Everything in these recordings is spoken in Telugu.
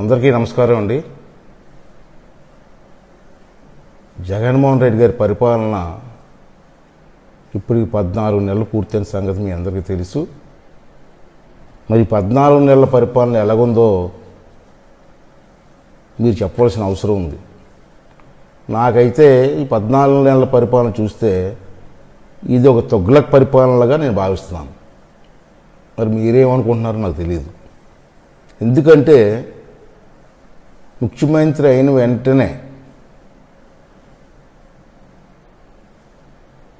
అందరికీ నమస్కారం అండి. జగన్మోహన్ రెడ్డి గారి పరిపాలన ఇప్పుడు పద్నాలుగు నెలలు పూర్తయిన సంగతి మీ అందరికీ తెలుసు. మరి పద్నాలుగు నెలల పరిపాలన ఎలాగుందో మీరు చెప్పవలసిన అవసరం ఉంది. నాకైతే ఈ పద్నాలుగు నెలల పరిపాలన చూస్తే ఇది ఒక తొగ్లక్ పరిపాలనగా నేను భావిస్తున్నాను. మరి మీరేమనుకుంటున్నారో నాకు తెలియదు ఎందుకంటే ముఖ్యమంత్రి అయిన వెంటనే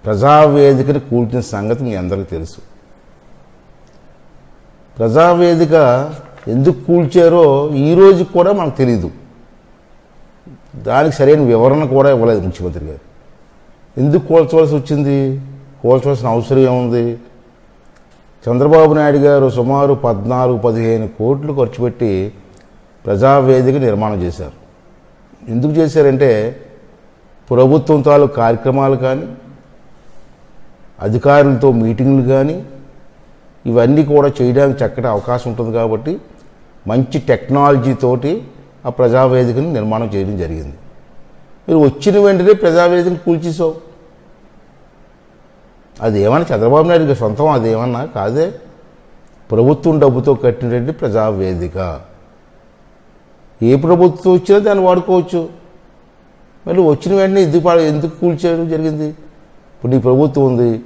ప్రజావేదికని కూల్చిన సంగతి మీ అందరికీ తెలుసు. ప్రజావేదిక ఎందుకు కూల్చారో ఈ కూడా మనకు తెలియదు దానికి సరైన వివరణ కూడా ఇవ్వలేదు ముఖ్యమంత్రి గారు. ఎందుకు కూల్చవలసి వచ్చింది? కూల్చవలసిన అవసరం ఏముంది? చంద్రబాబు నాయుడు గారు సుమారు పద్నాలుగు పదిహేను కోట్లు ఖర్చు పెట్టి ప్రజావేదిక నిర్మాణం చేశారు. ఎందుకు చేశారంటే ప్రభుత్వం తాలూ కార్యక్రమాలు కానీ అధికారులతో మీటింగ్లు కానీ ఇవన్నీ కూడా చేయడానికి చక్కటి అవకాశం ఉంటుంది కాబట్టి మంచి టెక్నాలజీతోటి ఆ ప్రజావేదికను నిర్మాణం చేయడం జరిగింది. మీరు వచ్చిన వెంటనే ప్రజావేదికను కూల్చేసావు అది చంద్రబాబు నాయుడు సొంతం అదేమన్నా కాదే. ప్రభుత్వం డబ్బుతో కట్టినటువంటి ప్రజావేదిక. ఏ ప్రభుత్వం వచ్చినా దాన్ని వాడుకోవచ్చు. మళ్ళీ వచ్చిన వెంటనే ఎందుకు ఎందుకు కూల్చేయడం జరిగింది? ఇప్పుడు నీ ప్రభుత్వం ఉంది.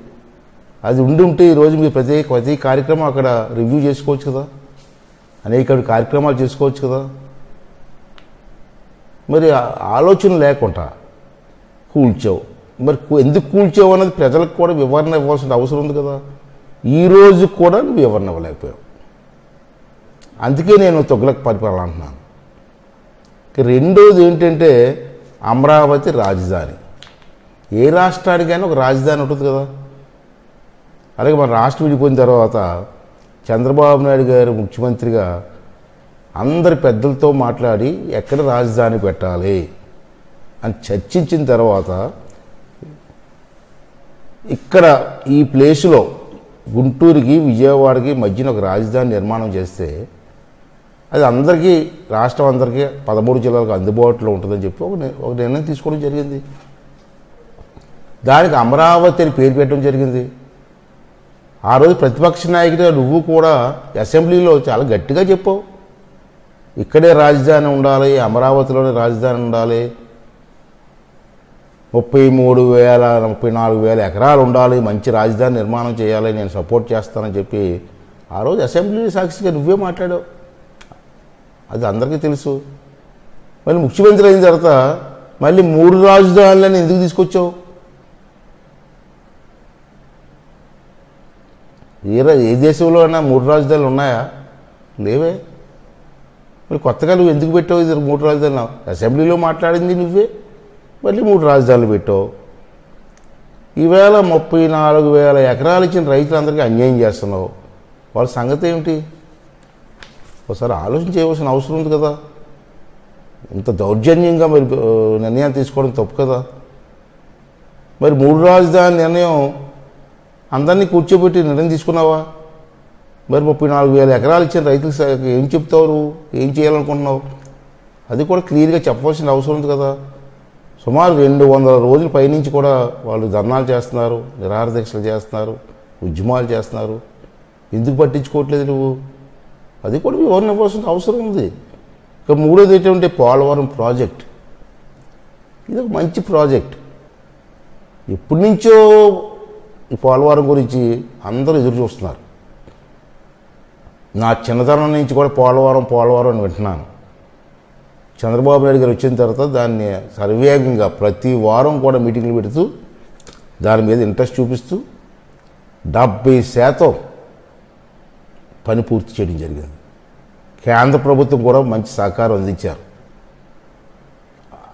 అది ఉండి ఉంటే ఈరోజు మీరు ప్రతి ప్రతి కార్యక్రమం అక్కడ రివ్యూ చేసుకోవచ్చు కదా? అనేక కార్యక్రమాలు చేసుకోవచ్చు కదా? మరి ఆలోచన లేకుండా కూల్చావు మరి ఎందుకు కూల్చావు అనేది ప్రజలకు కూడా వివరణ ఇవ్వాల్సిన అవసరం ఉంది కదా? ఈ రోజు కూడా నువ్వు వివరణ ఇవ్వలేకపోయావు. అందుకే నేను తొగ్గులకు పరిపాలన అంటున్నాను. రెండోది ఏంటంటే అమరావతి రాజధాని. ఏ రాష్ట్రానికైనా ఒక రాజధాని ఉంటుంది కదా. అలాగే మన రాష్ట్రం విడిపోయిన తర్వాత చంద్రబాబు నాయుడు గారు ముఖ్యమంత్రిగా అందరి పెద్దలతో మాట్లాడి ఎక్కడ రాజధాని పెట్టాలి అని చర్చించిన తర్వాత ఇక్కడ ఈ ప్లేసులో గుంటూరుకి విజయవాడకి మధ్యన ఒక రాజధాని నిర్మాణం చేస్తే అది అందరికీ రాష్ట్రం అందరికీ పదమూడు జిల్లాలకు అందుబాటులో ఉంటుందని చెప్పి ఒక ఒక నిర్ణయం తీసుకోవడం జరిగింది. దానికి అమరావతి అని పేరు పెట్టడం జరిగింది. ఆ రోజు ప్రతిపక్ష నాయకుడిగా నువ్వు కూడా అసెంబ్లీలో చాలా గట్టిగా చెప్పావు. ఇక్కడే రాజధాని ఉండాలి అమరావతిలోనే రాజధాని ఉండాలి. ముప్పై మూడు వేల ముప్పై నాలుగు వేల ఎకరాలు ఉండాలి మంచి రాజధాని నిర్మాణం చేయాలి నేను సపోర్ట్ చేస్తానని చెప్పి ఆ రోజు అసెంబ్లీ సాక్షిగా నువ్వే మాట్లాడావు. అది అందరికీ తెలుసు. మళ్ళీ ముఖ్యమంత్రి అయిన తర్వాత మళ్ళీ మూడు రాజధానులను ఎందుకు తీసుకొచ్చావు? ఏ ఏ దేశంలో అయినా మూడు రాజధానులు ఉన్నాయా? లేవే. మరి కొత్తగా నువ్వు ఎందుకు పెట్టావు ఇది మూడు రాజధానులు? అసెంబ్లీలో మాట్లాడింది నువ్వే. మళ్ళీ మూడు రాజధానులు పెట్టావు. ఈవేళ ముప్పై నాలుగు వేల ఎకరాలు ఇచ్చిన రైతులందరికీ అన్యాయం చేస్తున్నావు. వాళ్ళ సంగతి ఏమిటి? ఒకసారి ఆలోచన చేయవలసిన అవసరం ఉంది కదా. ఇంత దౌర్జన్యంగా మరి ఆ, నిర్ణయాలు తీసుకోవడం తప్పు కదా. మరి మూడు రాజధాని నిర్ణయం అందరినీ కూర్చోబెట్టి నిర్ణయం తీసుకున్నావా? మరి ముప్పై నాలుగు వేల ఎకరాలు ఇచ్చిన రైతులకు ఏం చెప్తావు ఏం చేయాలనుకుంటున్నావు? అది కూడా క్లియర్గా చెప్పవలసిన అవసరం ఉంది కదా. సుమారు రెండు వందల రోజుల పైనుంచి కూడా వాళ్ళు ధర్నాలు చేస్తున్నారు నిరాహార దీక్షలు చేస్తున్నారు ఉద్యమాలు చేస్తున్నారు. ఎందుకు పట్టించుకోవట్లేదు నువ్వు? అది కూడా వివరణ ఇవ్వాల్సిన అవసరం ఉంది. ఇక మూడోది ఏంటంటే పోలవరం ప్రాజెక్ట్. ఇది ఒక మంచి ప్రాజెక్ట్. ఎప్పటి నుంచో ఈ పోలవరం గురించి అందరూ ఎదురు చూస్తున్నారు. నా చిన్నతనం నుంచి కూడా పోలవరం పోలవరం అని వింటున్నాను. చంద్రబాబు నాయుడు గారు వచ్చిన తర్వాత దాన్ని సర్వేగంగా ప్రతి వారం కూడా మీటింగ్లు పెడుతూ దాని మీద ఇంట్రెస్ట్ చూపిస్తూ డెబ్బై శాతం పని పూర్తి చేయడం జరిగింది. కేంద్ర ప్రభుత్వం కూడా మంచి సహకారం అందించారు.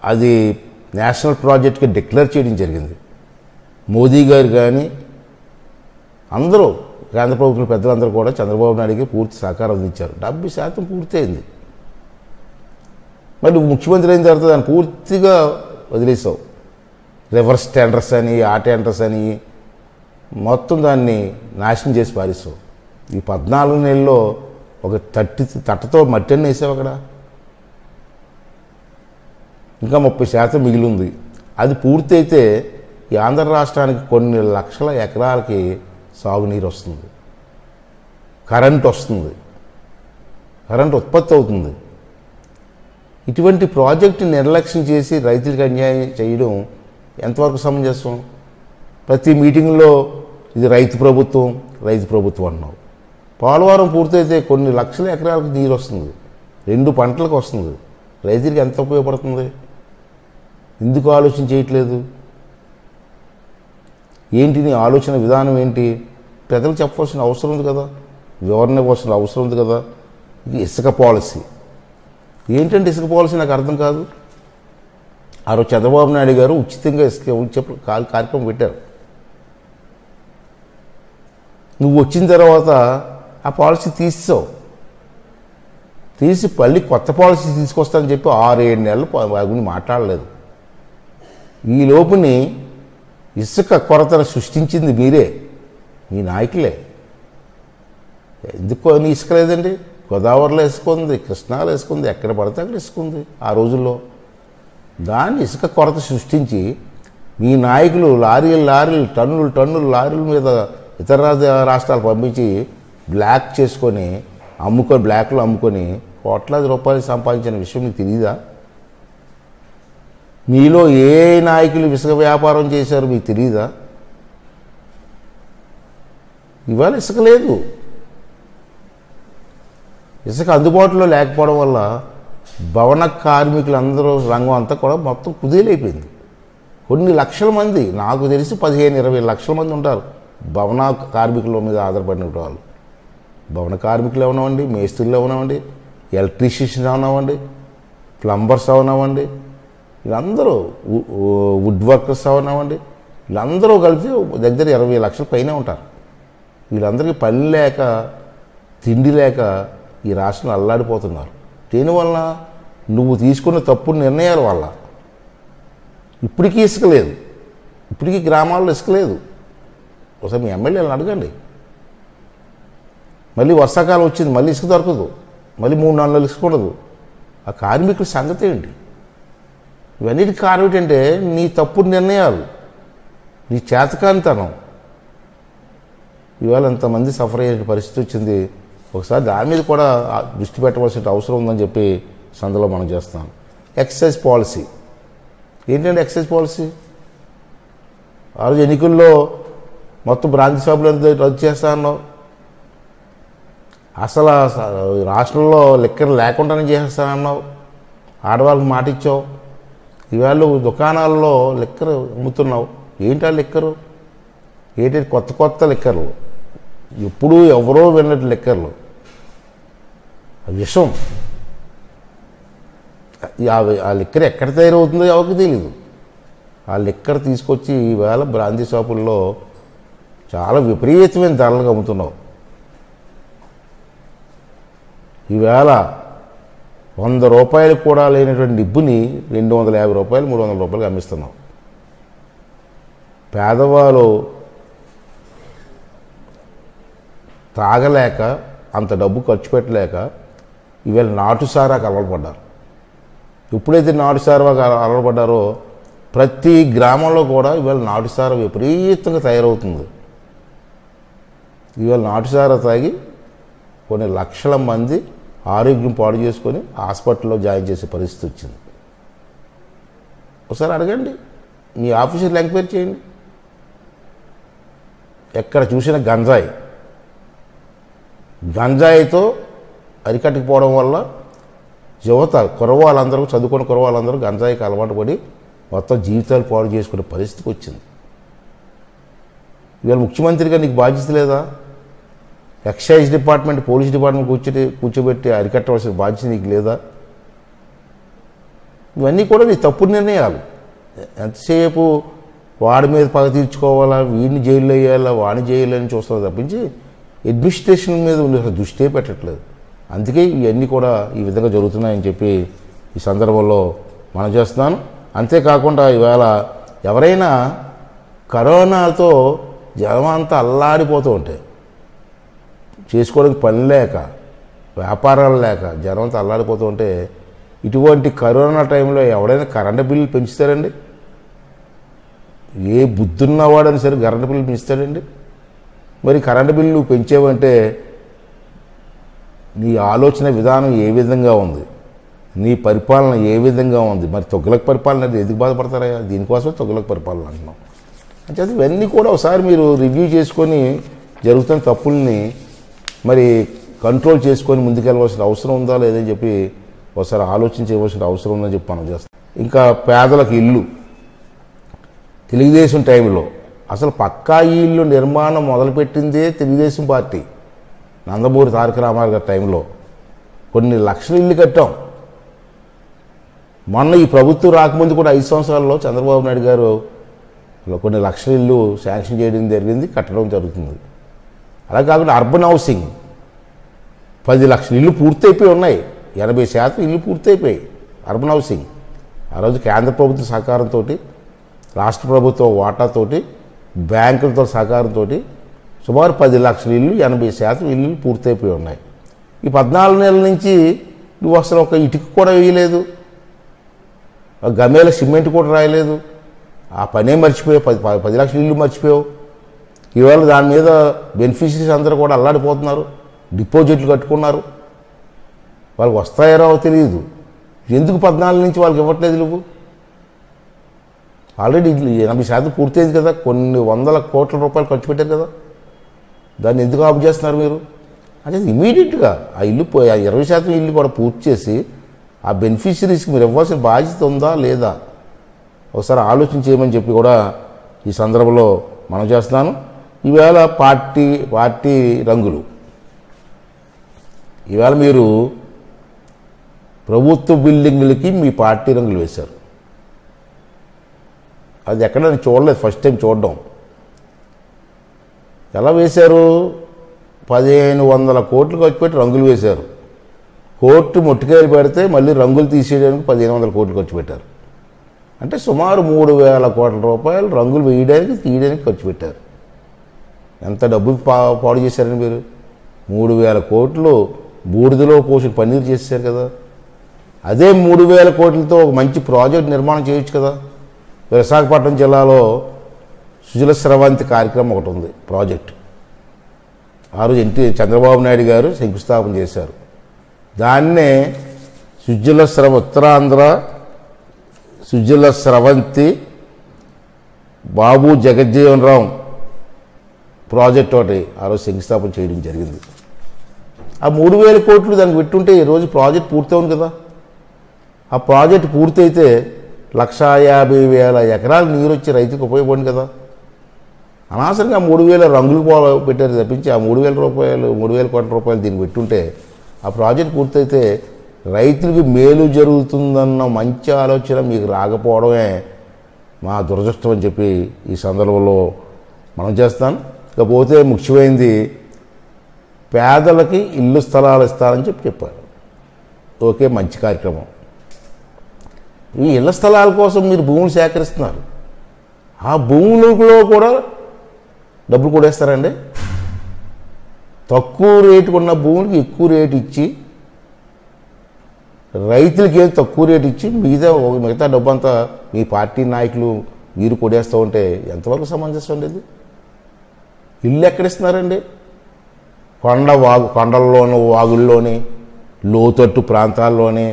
అది నేషనల్ ప్రాజెక్ట్కి డిక్లేర్ చేయడం జరిగింది. మోదీ గారు కానీ అందరూ కేంద్ర ప్రభుత్వ పెద్దలందరూ కూడా చంద్రబాబు నాయుడుకి పూర్తి సహకారం అందించారు. డెబ్బై శాతం పూర్తయింది. మరి ముఖ్యమంత్రి అయిన తర్వాత దాన్ని పూర్తిగా వదిలేసావు. రివర్స్ టెండర్స్ అని ఆ టెండర్స్ అని మొత్తం దాన్ని నాశనం చేసి పారేసావు. ఈ పద్నాలుగు నెలల్లో ఒక తట్టి తట్టతో మట్టి అన్ని వేసావు అక్కడ? ఇంకా ముప్పై శాతం మిగిలింది. అది పూర్తయితే ఈ ఆంధ్ర రాష్ట్రానికి కొన్ని లక్షల ఎకరాలకి సాగునీరు వస్తుంది. కరెంట్ వస్తుంది. కరెంట్ ఉత్పత్తి అవుతుంది. ఇటువంటి ప్రాజెక్టు నిర్లక్ష్యం చేసి రైతులకు అన్యాయం చేయడం ఎంతవరకు సమంజసం? ప్రతి మీటింగ్లో ఇది రైతు ప్రభుత్వం రైతు ప్రభుత్వం అన్నావు. పోలవరం పూర్తయితే కొన్ని లక్షల ఎకరాలకు నీరు వస్తుంది. రెండు పంటలకు వస్తుంది. రైతులకి ఎంత ఉపయోగపడుతుంది? ఎందుకు ఆలోచన చేయట్లేదు? ఏంటి నీ ఆలోచన విధానం ఏంటి? ప్రజలకు చెప్పవలసిన అవసరం ఉంది కదా? వివరణ ఇవ్వాల్సిన అవసరం ఉంది కదా? ఇది ఇసుక పాలసీ. ఏంటంటే ఇసుక పాలసీ నాకు అర్థం కాదు. ఆ రోజు చంద్రబాబు నాయుడు గారు ఉచితంగా ఇసుక చెప్ప కార్యక్రమం పెట్టారు. నువ్వు వచ్చిన తర్వాత ఆ పాలసీ తీసావు తీసి మళ్ళీ కొత్త పాలసీ తీసుకొస్తానని చెప్పి ఆరు ఏడు నెలలు వారి గురించి మాట్లాడలేదు. ఈ లోపుని ఇసుక కొరతను సృష్టించింది మీరే మీ నాయకులే. ఎందుకు అని ఇసుక లేదండి? గోదావరిలో వేసుకుంది కృష్ణాలో వేసుకుంది ఎక్కడ పడితే అక్కడ ఇసుకుంది ఆ రోజుల్లో. దాన్ని ఇసుక కొరత సృష్టించి మీ నాయకులు లారీలు లారీలు టన్నులు టన్నులు లారీల మీద ఇతర రాష్ట్రాలు పంపించి బ్లాక్ చేసుకొని అమ్ముకొని బ్లాక్లో అమ్ముకొని కోట్లాది రూపాయలు సంపాదించిన విషయం మీకు తెలియదా మీలో ఏ నాయకులు ఇసుక వ్యాపారం చేశారు మీకు తెలియదా ఇవాళ ఇసుక లేదు. ఇసుక అందుబాటులో లేకపోవడం వల్ల భవన కార్మికులందరూ రంగం అంతా కూడా మొత్తం కుదేలైపోయింది. కొన్ని లక్షల మంది నాకు తెలిసి పదిహేను ఇరవై లక్షల మంది ఉంటారు భవన కార్మికుల మీద ఆధారపడిన వాళ్ళు. భవన కార్మికులు అవనవ్వండి మేస్త్రీలు అవనవ్వండి ఎలక్ట్రీషియన్స్ అవనవ్వండి ప్లంబర్స్ అవనవ్వండి వీళ్ళందరూ వుడ్ వర్కర్స్ అవనవ్వండి వీళ్ళందరూ కలిసి దగ్గర ఇరవై లక్షల పైనే ఉంటారు. వీళ్ళందరికీ పని లేక తిండి లేక ఈ రాష్ట్రం అల్లాడిపోతున్నారు. దీనివల్ల నువ్వు తీసుకున్న తప్పుడు నిర్ణయాల వల్ల. ఇప్పటికీ ఇసుక లేదు. ఇప్పటికీ గ్రామాల్లో ఇసుక లేదు. ఒకసారి మీ ఎమ్మెల్యేలను అడగండి. మళ్ళీ వర్షాకాలం వచ్చింది మళ్ళీ ఇసుక దొరకదు మళ్ళీ మూడు నాలుగు నెలలు ఇసుక ఆ కార్మికుల సంగతి ఏంటి? ఇవన్నిటికి కారణం ఏంటంటే నీ తప్పుడు నిర్ణయాలు నీ చేతకానితనం. ఇవాళ ఎంతమంది సఫర్ అయ్యే పరిస్థితి వచ్చింది. ఒకసారి దాని మీద కూడా దృష్టి పెట్టవలసిన అవసరం ఉందని చెప్పి సందులో మనం చేస్తాం ఎక్సైజ్ పాలసీ ఏంటంటే ఎక్సైజ్ పాలసీ ఆ రోజు ఎన్నికల్లో మొత్తం బ్రాంతి షాపులు రద్దు చేస్తా అన్నావు? అసలు రాష్ట్రంలో లిక్కర్ లేకుండానే చేసేస్తానన్నావు. ఆడవాళ్ళకి మాట ఇచ్చావు ఇవాళ దుకాణాల్లో లిక్కర్ అమ్ముతున్నావు. ఏంటి ఆ లిక్కరు ఏంటి కొత్త కొత్త లిక్కర్లు ఎప్పుడూ ఎవరో విన్నట్టు లిక్కర్లు విషం. ఆ- ఆ లిక్కర్ ఎక్కడ తయారవుతుందో ఎవరికి తెలియదు ఆ లిక్కర్ తీసుకొచ్చి ఈవేళ బ్రాందీ షాపుల్లో చాలా విపరీతమైన ధరలకు అమ్ముతున్నావు. ఈవేళ వంద రూపాయలు కూడా లేనటువంటి నిబ్బుని రెండు వందల యాభై రూపాయలు మూడు వందల రూపాయలు అమ్మిస్తున్నాం. పేదవాళ్ళు తాగలేక అంత డబ్బు ఖర్చు పెట్టలేక ఈవేళ నాటుసారాకు అలవాటుపడ్డారు ఎప్పుడైతే నాటుసారాకు అలవాటుపడ్డారో ప్రతి గ్రామంలో కూడా ఇవాళ నాటుసార విపరీతంగా తయారవుతుంది. ఇవాళ నాటుసార తాగి కొన్ని లక్షల మంది ఆరోగ్యం పాడు చేసుకొని హాస్పిటల్లో జాయిన్ చేసే పరిస్థితి వచ్చింది. ఒకసారి అడగండి మీ ఆఫీసర్లు ఎంక్వైరీ చేయండి. ఎక్కడ చూసిన గంజాయి? గంజాయితో అరికట్టుకుపోవడం వల్ల యువత కురవాళ్ళందరూ చదువుకున్న కురవాళ్ళందరూ గంజాయికి అలవాటు పడి మొత్తం జీవితాలు పాడు చేసుకునే పరిస్థితికి వచ్చింది. ఇవాళ ముఖ్యమంత్రిగా నీకు బాధ్యత లేదా? ఎక్సైజ్ డిపార్ట్మెంట్ పోలీస్ డిపార్ట్మెంట్ కూర్చొని కూర్చోబెట్టి అరికట్టవలసిన బాధ్యత నీకు లేదా? ఇవన్నీ కూడా నీ తప్పుడు నిర్ణయాలు. ఎంతసేపు వాడి మీద పగ తీర్చుకోవాలా? వీడిని జైల్లో వేయాలా? వాడిని జైల్లో అని చూస్తుంది తప్పించి అడ్మినిస్ట్రేషన్ మీద ఉండే దృష్టే పెట్టట్లేదు. అందుకే ఇవన్నీ కూడా ఈ విధంగా జరుగుతున్నాయని చెప్పి ఈ సందర్భంలో మనం చేస్తున్నాను. అంతేకాకుండా ఇవాళ ఎవరైనా కరోనాతో జనం అంతా అల్లాడిపోతూ ఉంటాయి చేసుకోవడానికి పని లేక వ్యాపారాలు లేక జనం అంతా ఉంటే ఇటువంటి కరోనా టైంలో ఎవడైనా కరెంటు బిల్లు పెంచుతారండి? ఏ బుద్ధున్నవాడని సరే కరెంటు బిల్లు పెంచుతాడండి? మరి కరెంటు బిల్లు పెంచేవంటే నీ ఆలోచన విధానం ఏ విధంగా ఉంది? నీ పరిపాలన ఏ విధంగా ఉంది? మరి తొగ్గులకు పరిపాలన ఎందుకు బాధపడతారా దీనికోసం తొగ్గులకు పరిపాలన అంటున్నాం. అంటే ఇవన్నీ కూడా ఒకసారి మీరు రివ్యూ చేసుకొని జరుగుతున్న తప్పుల్ని మరి కంట్రోల్ చేసుకొని ముందుకెళ్ళవలసిన అవసరం ఉందా లేదని చెప్పి ఒకసారి ఆలోచించవలసిన అవసరం ఉందని చెప్పి మనం చేస్తాం. ఇంకా పేదలకు ఇల్లు. తెలుగుదేశం టైంలో అసలు పక్కా ఈ ఇల్లు నిర్మాణం మొదలుపెట్టిందే తెలుగుదేశం పార్టీ. నందమూరి తారక రామారావు గారి టైంలో కొన్ని లక్షల ఇల్లు కట్టాం. మొన్న ఈ ప్రభుత్వం రాకముందు కూడా ఐదు సంవత్సరాల్లో చంద్రబాబు నాయుడు గారు కొన్ని లక్షల ఇల్లు శాంక్షన్ చేయడం జరిగింది కట్టడం జరుగుతుంది. అలా కాకుండా అర్బన్ హౌసింగ్. పది లక్షల ఇల్లు పూర్తయిపోయి ఉన్నాయి. ఎనభై శాతం ఇల్లు పూర్తయిపోయాయి. Urban housing. ఆ రోజు కేంద్ర ప్రభుత్వ సహకారంతో రాష్ట్ర ప్రభుత్వ వాటాతోటి బ్యాంకులతో సహకారంతో సుమారు పది లక్షల ఇల్లు ఎనభై శాతం ఇల్లు పూర్తయిపోయి ఉన్నాయి. ఈ పద్నాలుగు నెలల నుంచి నువ్వు అసలు ఒక ఇటుక కూడా వేయలేదు. ఆ గమేల సిమెంట్ కూడా రాయలేదు. ఆ పనే మర్చిపోయావు. పది పది- పది లక్షల ఇల్లు మర్చిపోయావు. ఇవాళ దాని మీద బెనిఫిషరీస్ అందరూ కూడా అల్లాడిపోతున్నారు. డిపాజిట్లు కట్టుకున్నారు. వాళ్ళకి వస్తాయో రావో తెలియదు. ఎందుకు పద్నాలుగు నుంచి వాళ్ళకి ఇవ్వట్లేదు నువ్వు? ఆల్రెడీ ఎనభై శాతం పూర్తయింది కదా. కొన్ని వందల కోట్ల రూపాయలు ఖర్చు పెట్టారు కదా. దాన్ని ఎందుకు ఆఫ్ చేస్తున్నారు మీరు? అంటే ఇమీడియట్గా ఆ ఇల్లు పోయి ఆ ఇరవై శాతం ఇల్లు కూడా పూర్తి చేసి ఆ బెనిఫిషరీస్కి మీరు ఇవ్వాల్సిన బాధ్యత ఉందా లేదా? ఒకసారి ఆలోచన చేయమని చెప్పి కూడా ఈ సందర్భంలో మనం చేస్తున్నాను. ఈవేళ పార్టీ పార్టీ రంగులు. ఈవేళ మీరు ప్రభుత్వ బిల్డింగులకి మీ పార్టీ రంగులు వేశారు. అది ఎక్కడ నేను చూడలేదు ఫస్ట్ టైం చూడడం. ఎలా వేశారు? పదిహేను వందల కోట్లు ఖర్చు పెట్టి రంగులు వేశారు. కోర్టు మొట్టికాయలు పెడితే మళ్ళీ రంగులు తీసేయడానికి పదిహేను వందల కోట్లు ఖర్చు పెట్టారు. అంటే సుమారు మూడు వేల కోట్ల రూపాయలు రంగులు వేయడానికి తీయడానికి ఖర్చు పెట్టారు. ఎంత డబ్బు పా పాడు చేశారని మీరు? మూడు వేల కోట్లు బూడిదలో పోసిన పన్నీరు చేశారు కదా. అదే మూడు వేల కోట్లతో ఒక మంచి ప్రాజెక్ట్ నిర్మాణం చేయొచ్చు కదా. విశాఖపట్నం జిల్లాలో సుజల స్రవంతి కార్యక్రమం ఒకటి ఉంది ప్రాజెక్ట్. ఆ రోజు ఎన్టీ చంద్రబాబు నాయుడు గారు శంకుస్థాపన చేశారు. దాన్నే సుజల స్రవ ఉత్తరాంధ్ర సుజల స్రవంతి బాబు జగజ్జీవన్ రావు ప్రాజెక్ట్ ఒకటి ఆ రోజు శంకుస్థాపన చేయడం జరిగింది. ఆ మూడు వేల కోట్లు దానికి పెట్టుంటే ఈ రోజు ప్రాజెక్ట్ పూర్తవును కదా. ఆ ప్రాజెక్ట్ పూర్తయితే లక్షా యాభై వేల ఎకరాలు నీరు వచ్చి రైతుకు ఉపయోగపడింది కదా. అనవసరంగా మూడు వేల రంగులు పోల పెట్టారు తప్పించి ఆ మూడు వేల రూపాయలు మూడు వేల కోట్ల రూపాయలు దీన్ని పెట్టుంటే ఆ ప్రాజెక్ట్ పూర్తయితే రైతులకు మేలు జరుగుతుందన్న మంచి ఆలోచన మీకు రాకపోవడమే మా దురదృష్టం అని చెప్పి ఈ సందర్భంలో మనం చేస్తాను ఇకపోతే ముఖ్యమైనది పేదలకి ఇల్లు స్థలాలు ఇస్తారని చెప్పి చెప్పారు. ఓకే మంచి కార్యక్రమం. ఈ ఇళ్ళ స్థలాల కోసం మీరు భూములు సేకరిస్తున్నారు. ఆ భూములలో కూడా డబ్బులు కూడా ఇస్తారండి తక్కువ రేటుకు ఉన్న భూములకి ఎక్కువ రేటు ఇచ్చి రైతులకి ఏం తక్కువ రేటు ఇచ్చి మిగతా ఒక- మిగతా డబ్బంతా మీ పార్టీ నాయకులు మీరు కొడేస్తూ ఉంటే ఎంతవరకు సమంజసం లేదు ఇల్లు ఎక్కడిస్తున్నారండి కొండ వాగు కొండల్లోనూ వాగుల్లోని లోతట్టు ప్రాంతాల్లోని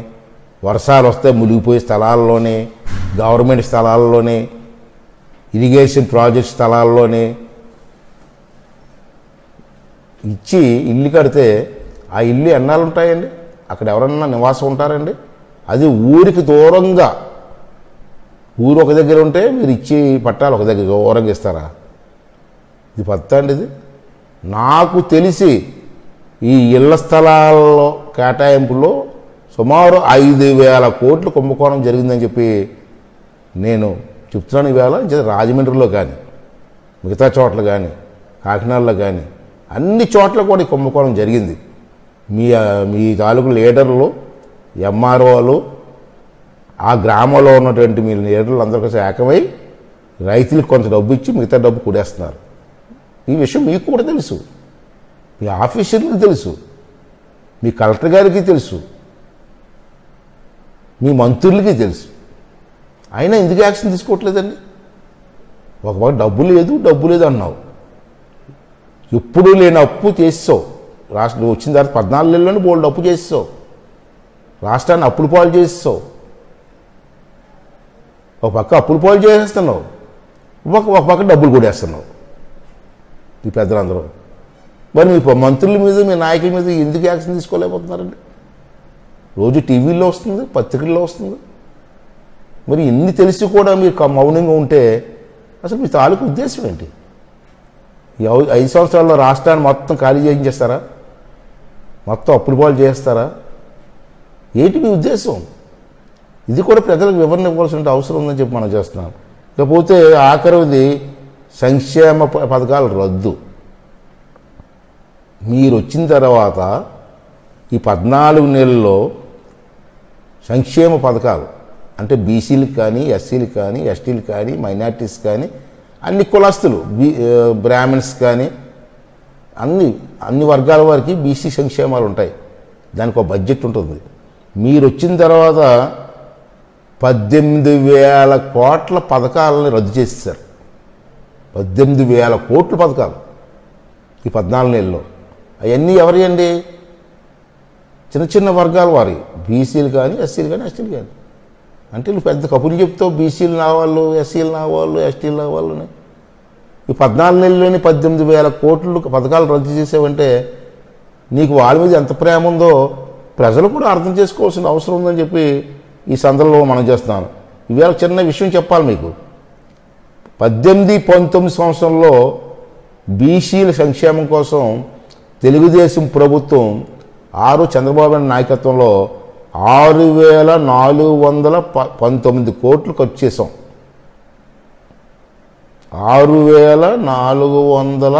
వర్షాలు వస్తే మునిగిపోయే స్థలాల్లోని గవర్నమెంట్ స్థలాల్లోని ఇరిగేషన్ ప్రాజెక్ట్ స్థలాల్లోని ఇచ్చి ఇల్లు కడితే ఆ ఇల్లు ఎన్నాళ్ళు ఉంటాయండి అక్కడ ఎవరన్నా నివాసం ఉంటారండి? అది ఊరికి దూరంగా ఊరు ఒక దగ్గర ఉంటే మీరు ఇచ్చి పట్టాలు ఒక దగ్గర దూరంగా ఇస్తారా? ఇది పత్త అండి ఇది నాకు తెలిసి ఈ ఇళ్ళ స్థలాల్లో కేటాయింపులో సుమారు ఐదు వేల కోట్లు కుంభకోణం జరిగిందని చెప్పి నేను చెప్తున్నాను ఈవేళ రాజమండ్రిలో కానీ మిగతా చోట్ల కానీ కాకినాడలో కానీ అన్ని చోట్ల కూడా ఈ కుంభకోణం జరిగింది. మీ మీ తాలూకు లీడర్లు ఎంఆర్ఓలు ఆ గ్రామంలో ఉన్నటువంటి మీ లీడర్లు అందరికీ ఏకమై రైతులకు కొంత డబ్బు ఇచ్చి మిగతా డబ్బు కూడేస్తున్నారు. ఈ విషయం మీకు కూడా తెలుసు. మీ ఆఫీసర్లకు తెలుసు. మీ కలెక్టర్ గారికి తెలుసు. మీ మంత్రులకి తెలుసు. అయినా ఎందుకు యాక్షన్ తీసుకోవట్లేదండి? ఒక పక్క డబ్బు లేదు డబ్బు లేదు అన్నావు. ఎప్పుడు లేని అప్పు చేస్తావు. రాష్ట్ర వచ్చిన తర్వాత పద్నాలుగు నెలల్లోనే బోల్డ్ అప్పు చేసావు రాష్ట్రాన్ని అప్పులు పాలు చేస్తావు. ఒక పక్క అప్పులు పాలు చేసేస్తున్నావు ఒక ఒక పక్క డబ్బులు కూడా వేస్తున్నావు. మీ పెద్దలందరూ. మరి మీ మంత్రుల మీద మీ నాయకుల మీద ఎందుకు యాక్షన్ తీసుకోలేకపోతున్నారండి? రోజు టీవీలో వస్తుంది పత్రికల్లో వస్తుంది. మరి ఎన్ని తెలిసి కూడా మీరు మౌనంగా ఉంటే అసలు మీ తాలూకు ఉద్దేశం ఏంటి? ఈ ఐదు సంవత్సరాల్లో రాష్ట్రాన్ని మొత్తం ఖాళీ చేయించేస్తారా? మొత్తం అప్పులు పాలు చేస్తారా? ఏంటి మీ ఉద్దేశం? ఇది కూడా ప్రజలకు వివరణ ఇవ్వాల్సిన అవసరం ఉందని చెప్పి మనం చేస్తున్నాం. ఇకపోతే ఆఖరిది సంక్షేమ పథకాలు రద్దు. మీరు వచ్చిన తర్వాత ఈ పద్నాలుగు నెలల్లో సంక్షేమ పథకాలు అంటే బీసీలకు కానీ ఎస్సీలకు కానీ ఎస్టీలకు కానీ మైనార్టీస్ కానీ అన్ని కులస్తులు బీ బ్రాహ్మిన్స్ కానీ అన్ని అన్ని వర్గాల వారికి బీసీ సంక్షేమాలు ఉంటాయి. దానికి ఒక బడ్జెట్ ఉంటుంది. మీరు వచ్చిన తర్వాత పద్దెనిమిది వేల కోట్ల పథకాలని రద్దు చేస్తారు పద్దెనిమిది వేల కోట్లు పథకాలు ఈ పద్నాలుగు నెలల్లో. అవన్నీ ఎవరి అండి చిన్న చిన్న వర్గాల వారి. బీసీలు కానీ ఎస్సీలు కానీ ఎస్టీలు కానీ. అంటే నువ్వు పెద్ద కబుర్లు చెప్తావు బీసీలు నా వాళ్ళు ఎస్సీలు నా వాళ్ళు ఎస్టీలు నా వాళ్ళు ఈ పద్నాలుగు నెలల్లోని పద్దెనిమిది వేల కోట్లు పథకాలు రద్దు చేసావంటే నీకు వాళ్ళ మీద ఎంత ప్రేమ ఉందో ప్రజలు కూడా అర్థం చేసుకోవాల్సిన అవసరం ఉందని చెప్పి ఈ సందర్భంలో మనం చేస్తున్నాను. ఇవాళ చిన్న విషయం చెప్పాలి మీకు. పద్దెనిమిది పంతొమ్మిది సంవత్సరంలో బీసీల సంక్షేమం కోసం తెలుగుదేశం ప్రభుత్వం ఆరు చంద్రబాబు నాయుడు నాయకత్వంలో ఆరు వేల నాలుగు వందల ప- పంతొమ్మిది కోట్లు ఖర్చు చేసాం ఆరు వేల నాలుగు వందల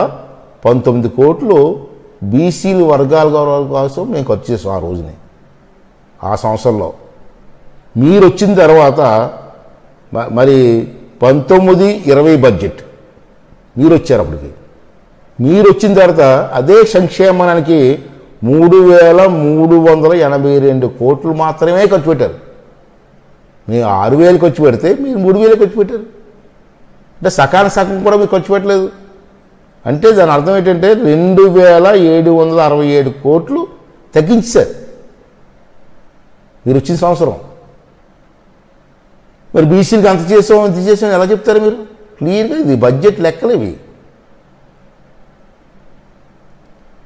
పంతొమ్మిది కోట్లు బీసీల వర్గాల గౌరవాల కోసం మేము ఖర్చు చేసాం ఆ రోజుని ఆ సంవత్సరంలో. మీరు వచ్చిన తర్వాత మ- మరి పంతొమ్మిది ఇరవై బడ్జెట్. మీరు వచ్చారు అప్పటికి. మీరు వచ్చిన తర్వాత అదే సంక్షేమానికి మూడు వేల మూడు వందల ఎనభై రెండు కోట్లు మాత్రమే ఖర్చు పెట్టారు. మీరు ఆరు వేలు ఖర్చు పెడితే మీరు మూడు వేలు ఖర్చు పెట్టారు. అంటే సకాల సగం కూడా మీరు ఖర్చు పెట్టలేదు. అంటే దాని అర్థం ఏంటంటే రెండు వేల ఏడు వందల అరవై ఏడు కోట్లు తగ్గించారు మీరు వచ్చిన సంవత్సరం. మరి బీసీలకు అంత చేసాం అంత చేసాం ఎలా చెప్తారు మీరు? క్లియర్గా ఇది బడ్జెట్ లెక్కలు ఇవి.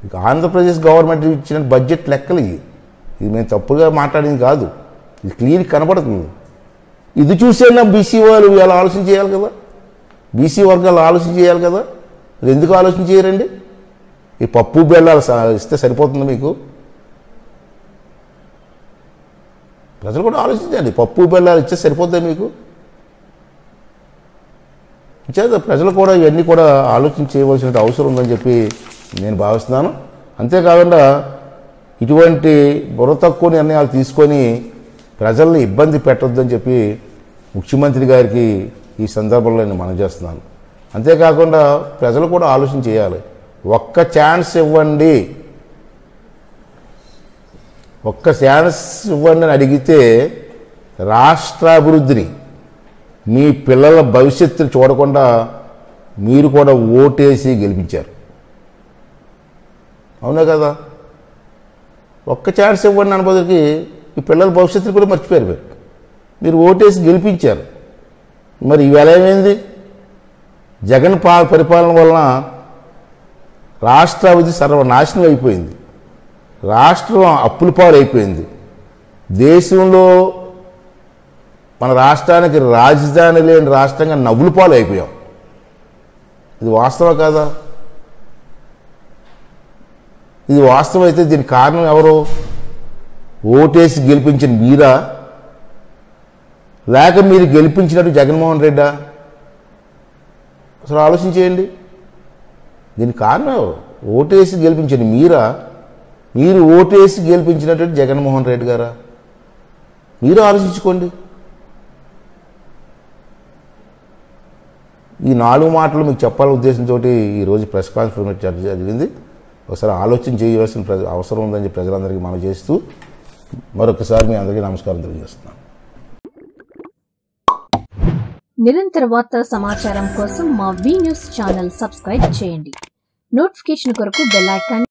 ఇక ఆంధ్రప్రదేశ్ గవర్నమెంట్ ఇచ్చిన బడ్జెట్ లెక్కలు ఇవి. ఇది మేము తప్పుగా మాట్లాడింది కాదు. ఇది క్లియర్ కనబడుతుంది. ఇది చూసేనా బీసీ వాళ్ళు ఇలా ఆలోచన చేయాలి కదా. బీసీ వర్గాలు ఆలోచన చేయాలి కదా. మరి ఎందుకు ఆలోచన చేయరండి? ఈ పప్పు బెల్లాలు ఇస్తే సరిపోతుంది మీకు? ప్రజలు కూడా ఆలోచించండి. పప్పు బెల్లాలు ఇస్తే సరిపోతుంది మీకు? చేత ప్రజలు కూడా ఇవన్నీ కూడా ఆలోచన చేయవలసిన అవసరం ఉందని చెప్పి నేను భావిస్తున్నాను. అంతేకాకుండా ఇటువంటి బుర్ర తక్కువ నిర్ణయాలు తీసుకొని ప్రజల్ని ఇబ్బంది పెట్టొద్దని చెప్పి ముఖ్యమంత్రి గారికి ఈ సందర్భంలో నేను మనం చేస్తున్నాను. అంతేకాకుండా ప్రజలు కూడా ఆలోచన చేయాలి. ఒక్క ఛాన్స్ ఇవ్వండి. ఒక్క ఛాన్స్ ఇవ్వండి అని అడిగితే రాష్ట్ర అభివృద్ధిని మీ పిల్లల భవిష్యత్తుని చూడకుండా మీరు కూడా ఓటేసి గెలిపించారు. అవునా కదా? ఒక్క ఛాన్స్ ఇవ్వండి అనుబదికి ఈ పిల్లల భవిష్యత్తుని కూడా మర్చిపోయారు మీరు. మీరు ఓటేసి గెలిపించారు. మరి ఈవేళ ఏమైంది? జగన్ పా పరిపాలన వలన రాష్ట్రాభివృద్ధి సర్వనాశనం అయిపోయింది. రాష్ట్రం అప్పుల పాలైపోయింది. అయిపోయింది దేశంలో మన రాష్ట్రానికి రాజధాని లేని రాష్ట్రంగా నవ్వుల పాలు అయిపోయాం ఇది వాస్తవం కాదా? ఇది వాస్తవం అయితే దీనికి కారణం ఎవరు? ఓటేసి గెలిపించిన మీరా? లేక మీరు గెలిపించినట్టు జగన్మోహన్ రెడ్డా? అసలు ఆలోచించేయండి. దీనికి కారణం ఎవరు? ఓటేసి గెలిపించిన మీరా? మీరు ఓటేసి గెలిపించినట్టు జగన్మోహన్ రెడ్డి గారా? మీరు ఆలోచించుకోండి. ఈ నాలుగు మాటలు మీకు చెప్పాలనే ఉద్దేశంతో ఈరోజు ప్రెస్ కాన్ఫరెన్స్ జరిగింది. ఒకసారి ఆలోచన చేయవలసిన అవసరం ఉందని చెప్పి ప్రజలందరికీ మనం చేస్తూ మరొకసారి మీ అందరికీ నమస్కారం తెలియజేస్తున్నాను. నిరంతర వార్తల సమాచారం కోసం మా వి న్యూస్ ఛానల్ సబ్స్క్రైబ్ చేయండి. నోటిఫికేషన్ కొరకు బెల్ ఐకాన్